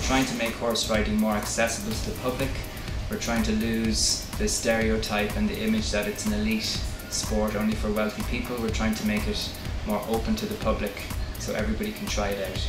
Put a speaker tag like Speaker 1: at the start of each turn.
Speaker 1: We're trying to make horse riding more accessible to the public. We're trying to lose the stereotype and the image that it's an elite sport only for wealthy people. We're trying to make it more open to the public so everybody can try it out.